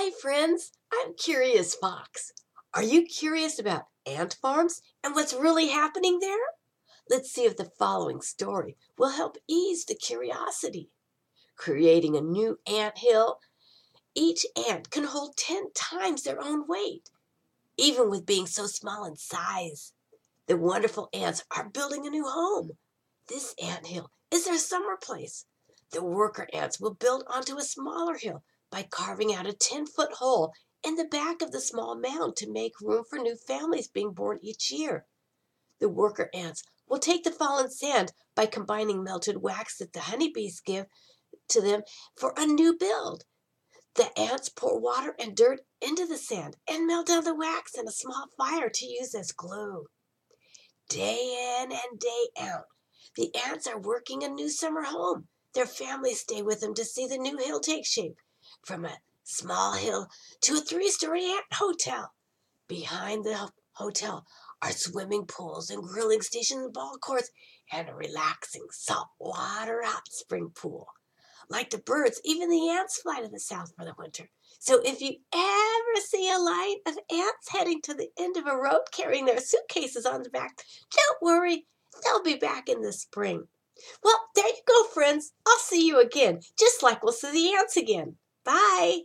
Hi, friends. I'm Curious Fox. Are you curious about ant farms and what's really happening there? Let's see if the following story will help ease the curiosity. Creating a new ant hill, each ant can hold 10 times their own weight, even with being so small in size. The wonderful ants are building a new home. This ant hill is their summer place. The worker ants will build onto a smaller hill by carving out a 10 foot hole in the back of the small mound to make room for new families being born each year. The worker ants will take the fallen sand by combining melted wax that the honeybees give to them for a new build. The ants pour water and dirt into the sand and melt down the wax in a small fire to use as glue. Day in and day out, the ants are working a new summer home. Their families stay with them to see the new hill take shape from a small hill to a three story hotel. Behind the hotel are swimming pools and grilling stations, and ball courts, and a relaxing saltwater hot spring pool. Like the birds, even the ants fly to the south for the winter. So if you ever see a line of ants heading to the end of a road carrying their suitcases on the back, don't worry, they'll be back in the spring. Well, there you go, friends. I'll see you again, just like we'll see the ants again. Bye.